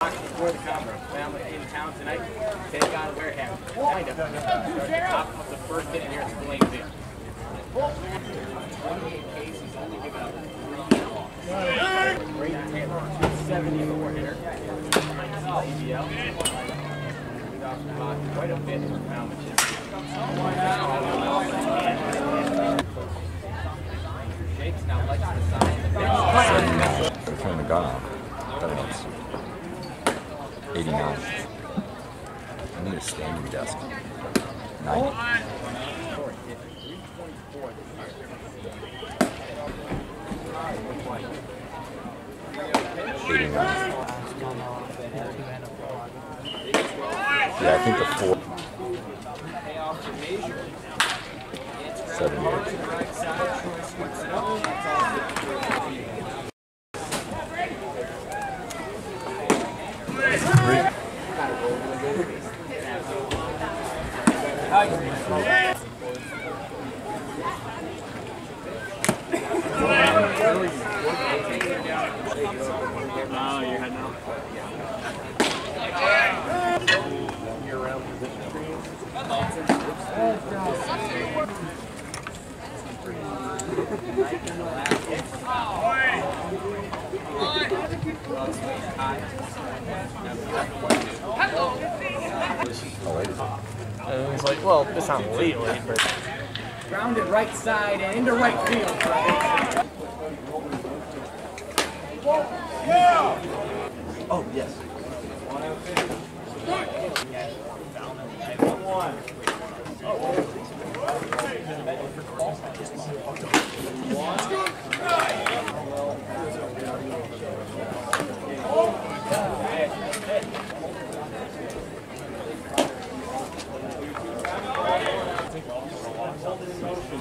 The family in town tonight. Take. Kind of. Top of the first inning here at Spillane Field. 28 cases, only given up three walks. Great Taylor, 274 hitter. Quite a bit have I need a standing desk. 90. Eighty-nine. Yeah, I think the four. Seventy-eight. Three. Oh, And it was like, well, this not late, late, but Grounded right side and into right field. Oh, yes. One oh